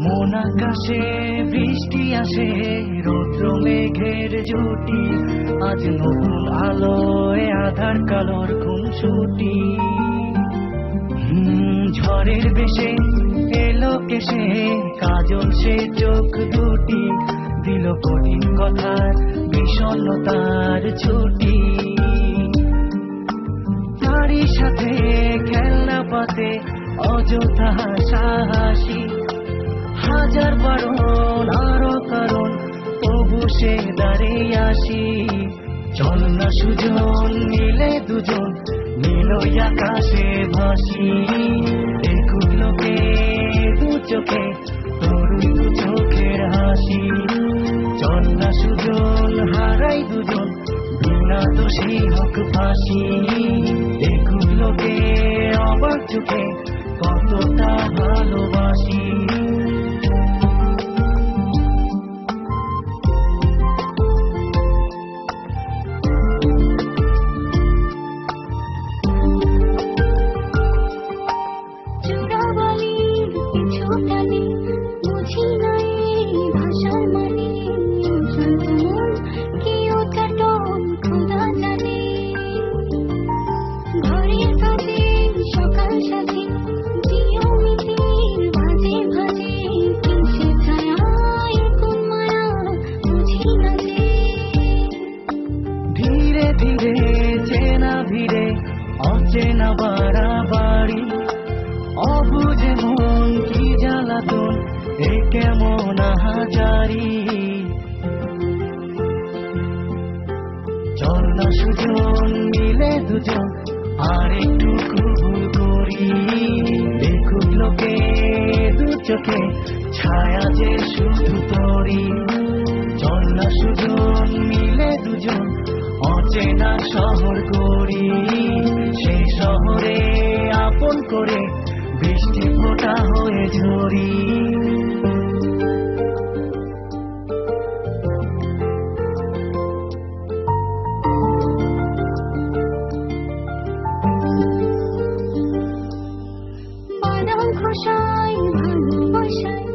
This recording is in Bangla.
মন আকাশে বৃষ্টি আসে রৌদ্র মেঘের জুটি আজ নতুন আলোয় আধার কালোর খুনসুটি। হুম, ঝড়ের বেশে এলো কেসে কাজল সে চোখ দুটি। দিল কঠিন কথার বিষণ্ণতার ছুটি। তারই সাথে খেলনা পাতে অযথা সাহসী হাজার বারণ, আরও কারণ, তবু সে দাঁড়িয়ে আসি। চল সুজন, মিলে দুজন নীলই আকাশে ভাসি। দেখুক লোকে, দু চোখে, তরুণ চোখের হাসি। চল সুজন, হারাই দুজন, বিনা দোষী হোক ফাঁসি। দেখুক লোকে, অবাক চোখে, কতটা ভালোবাসি। ধীরে ধীরে চেনা ভিড়ে অচেনা বাড়াবাড়ি। অবুঝে মন কি জ্বালাতন, এ কেমন হাজারি চল না সুজন মিলে দুজন আর একটু করি দেখুক লোকে দু চোখে ছায়া যে শুধু তরি চল সুজন মিলে দুজন, অচেনা শহর করি, সেই শহরে আপন করে বৃষ্টি ফোটা হয়ে ঝরি। 我想爱一个人。